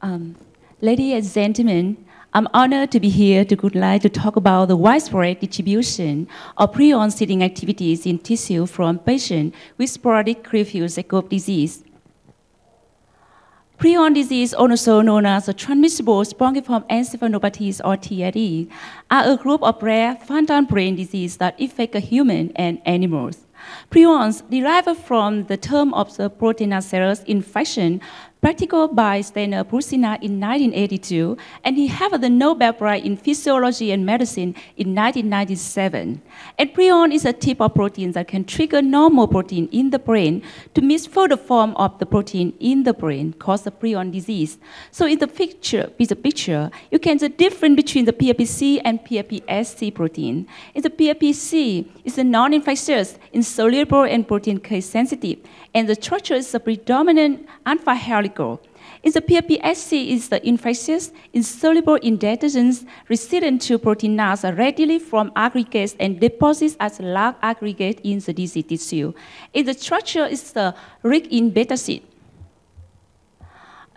Um, ladies and gentlemen, I'm honored to be here to good light to talk about the widespread distribution of prion seeding activities in tissue from patients with sporadic Creutzfeldt-Jakob disease. Prion disease, also known as transmissible spongiform encephalopathies or TID, are a group of rare phantom brain diseases that affect humans and animals. Prions derived from the term of the proteinaceous infection practiced by Steiner Brusina in 1982, and he had the Nobel Prize in Physiology and Medicine in 1997. And prion is a type of protein that can trigger normal protein in the brain to misfold the form of the protein in the brain, cause the prion disease. So in the picture, the picture, you can see the difference between the PRPC and PRPSC protein. In the PRPC, it's a non-infectious, insoluble, and protein case sensitive and the structure is the predominant alpha helical. In the PRPSC is the infectious, insoluble indentations resident to proteinase readily from aggregates and deposits as large aggregate in the disease tissue. In the structure is the rich in beta seed.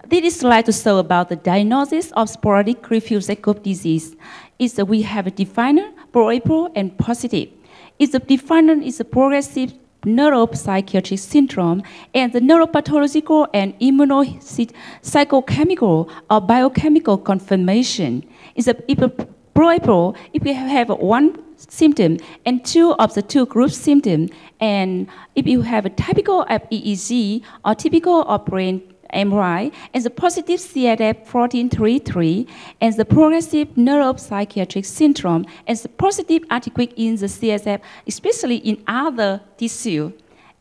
This slide to show about the diagnosis of sporadic Creutzfeldt-Jakob disease. Is we have a definer, pro and positive. Is the definer is a progressive neuropsychiatric syndrome and the neuropathological and immunopsychochemical or biochemical confirmation. is a, if a pro if we have one symptom and two of the two group symptoms, and if you have a typical of EEG or typical of brain MRI, and the positive CSF protein 33, and the progressive neuropsychiatric syndrome, and the positive adequate in the CSF, especially in other tissue.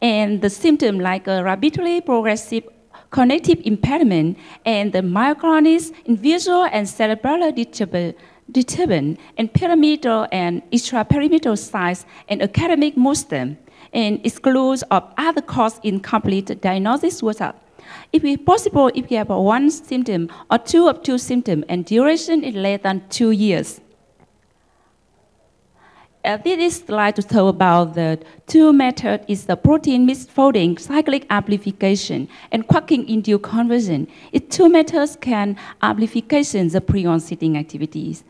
And the symptom like a rapidly progressive cognitive impairment and the myoclonus in visual and cerebral disturbance and pyramidal and extrapyramidal size and academic movement and excludes of other cause incomplete diagnosis was up. If it's possible, if you have one symptom or two of two symptoms and duration is less than two years. Uh, this is slide to talk about the two methods is the protein misfolding, cyclic amplification, and quarking-induced conversion. It two methods can amplification the prion seeding activities.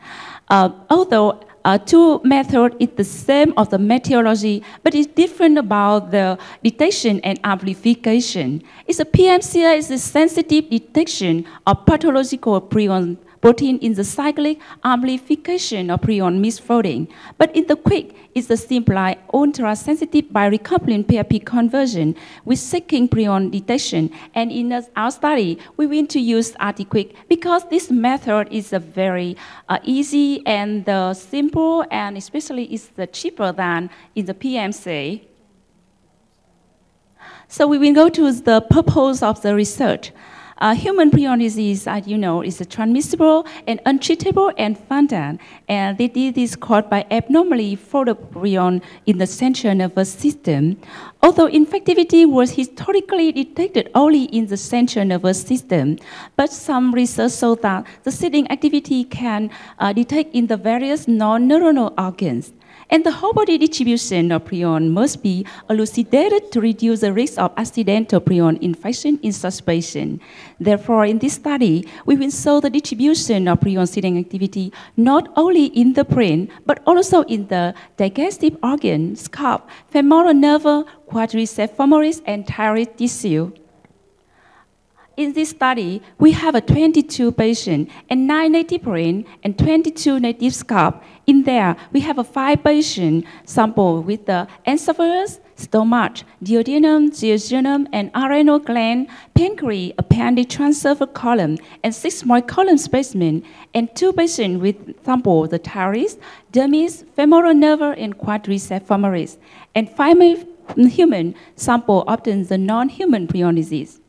Uh, although uh, two method is the same of the meteorology, but it's different about the detection and amplification. It's a PMCA is a sensitive detection of pathological prion protein in the cyclic amplification of prion misfolding. But in the quick, it's the simple ultra-sensitive recoupling PRP conversion with seeking prion detection. And in our study, we want to use RT-Quick because this method is a very uh, easy and uh, simple, and especially it's the cheaper than in the PMC. So we will go to the purpose of the research. Uh, human prion disease, as you know, is transmissible and untreatable and funded. And they did this is caused by abnormally folded prion in the central nervous system. Although infectivity was historically detected only in the central nervous system, but some research show that the seeding activity can uh, detect in the various non-neuronal organs and the whole body distribution of prion must be elucidated to reduce the risk of accidental prion infection in such patients. Therefore, in this study, we will show the distribution of prion seeding activity not only in the brain, but also in the digestive organ, scalp, femoral nerve, quadriceps femoris, and thyroid tissue. In this study, we have a 22 patients and 9 native brain and 22 native scalp. In there, we have a 5 patient sample with the encephalus, stomach, duodenum, jejunum, and renal gland, pancreas, appendage transfer column, and 6 more column specimen, and 2 patients with sample the teres, dermis, femoral nerve, and quadriceps femoris, and 5 human sample obtains the non-human prion disease.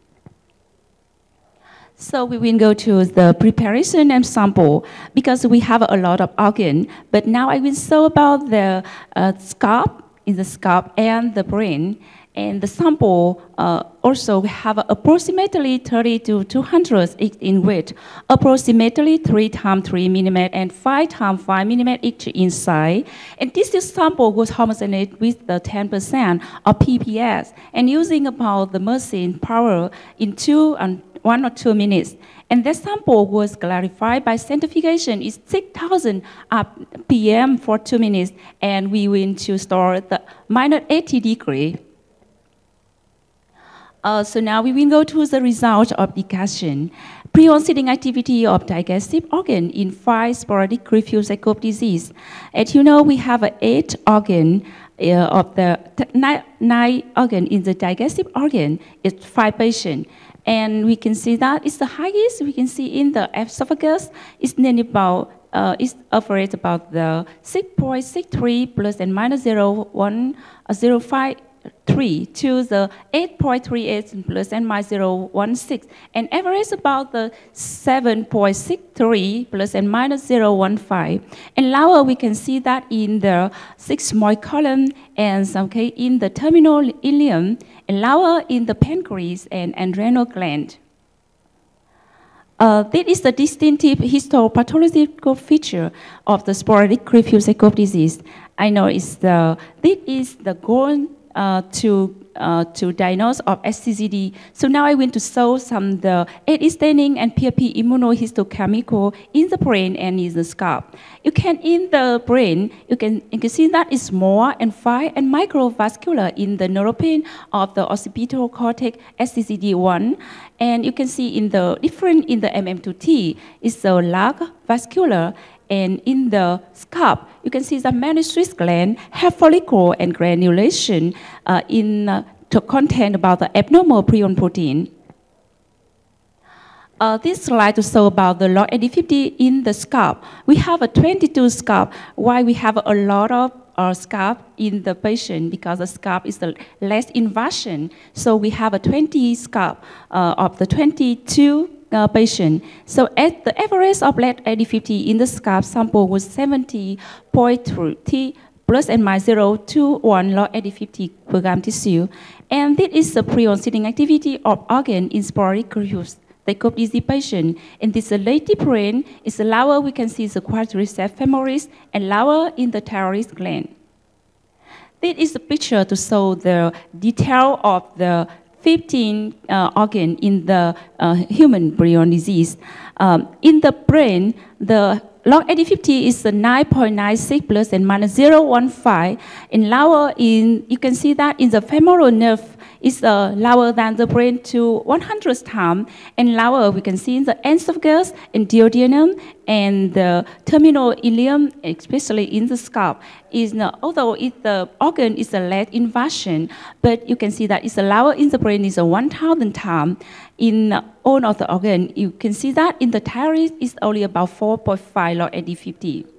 So we will go to the preparation and sample because we have a lot of organ. But now I will show about the uh, scalp in the scalp and the brain. And the sample uh, also have approximately 30 to 200 each in weight, approximately 3 times 3 millimeter and 5 times 5 millimeter each in size. And this sample was homogeneous with the 10% of PPS and using about the machine power in two and one or two minutes. And that sample was clarified by centrifugation. It's 6,000 ppm for two minutes, and we went to store the minus 80 degree. Uh, so now we will go to the result of the discussion. Pre-onsetting activity of digestive organ in five sporadic refuse cycle disease. As you know, we have eight organ uh, of the nine, nine organ in the digestive organ. It's five patients. And we can see that it's the highest we can see in the esophagus. It's nearly about uh, is average about the 6.63 plus and minus 0, 1, uh, 0.5 3 to the 8.38 plus and minus 0.16 and average about the 7.63 plus and minus 0.15 and lower we can see that in the sigmoid column and some okay, in the terminal ileum and lower in the pancreas and adrenal gland. Uh, this is the distinctive histopathological feature of the sporadic refuse disease. I know it's the, this is the gold uh, to uh, to diagnose of SCCD. So now I want to show some the AD staining and PRP immunohistochemical in the brain and in the scalp. You can in the brain you can you can see that it's more and fine and microvascular in the neuropilin of the occipital cortex SCCD1, and you can see in the different in the MM2T is the large vascular and in the scalp, you can see the Meniscus gland have follicle and granulation uh, in uh, to content about the abnormal prion protein. Uh, this slide to show about the log AD50 in the scalp. We have a 22 scalp. Why we have a lot of uh, scalp in the patient because the scalp is the less invasion. So we have a 20 scalp uh, of the 22 uh, patient. So at the average of lead AD50 in the scalp sample was 70.3 plus and minus 0 to 1 log AD50 per gram tissue. And this is the pre-onsetting activity of organ in sporadic use. The cope is the patient. In this latent brain, is lower we can see the quadriceps femoris and lower in the thyroid gland. This is a picture to show the detail of the 15 uh, organ in the uh, human prion disease. Um, in the brain, the log AD50 is 9.96 plus and minus 0.15. In lower, in, you can see that in the femoral nerve, is uh, lower than the brain to 100 times, and lower we can see in the esophagus and duodenum and the terminal ileum, especially in the scalp. Is uh, although it, the organ is a less invasion, but you can see that it's lower in the brain is a 1,000 times. In all of the organ, you can see that in the thyroid is only about 4.5 log AD50.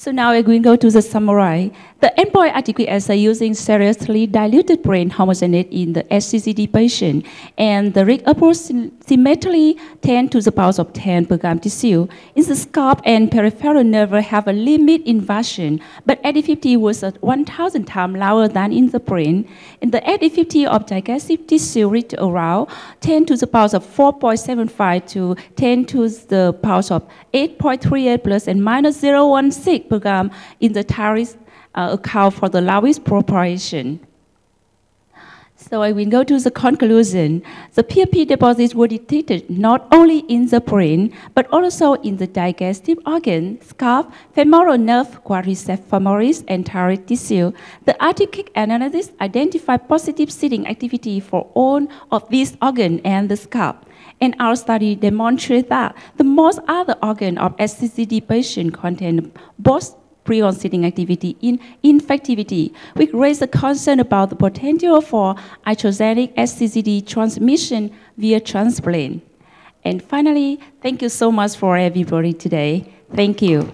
So now we're going to go to the summary. The endpoint adequate assay using seriously diluted brain homogenate in the SCCD patient, and the rate approximately 10 to the power of 10 per gram tissue. In the scalp and peripheral nerve have a limit invasion, but AD50 was at 1,000 times lower than in the brain. In the AD50 of digestive tissue reached around 10 to the power of 4.75 to 10 to the power of 8.38 plus and minus 0.16 program in the tariff uh, account for the lowest proportion. So I will go to the conclusion. The PRP deposits were detected not only in the brain, but also in the digestive organ, scalp, femoral nerve, quadriceps femoris, and thyroid tissue. The article analysis identified positive seeding activity for all of these organs and the scalp. And our study demonstrated that the most other organ of SCCD patient contain both pre-onsetting activity in infectivity, which raised a concern about the potential for iatrogenic SCCD transmission via transplant. And finally, thank you so much for everybody today. Thank you.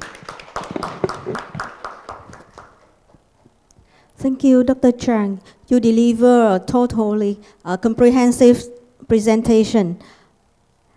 Thank you, Dr. Chang. You deliver a totally uh, comprehensive presentation.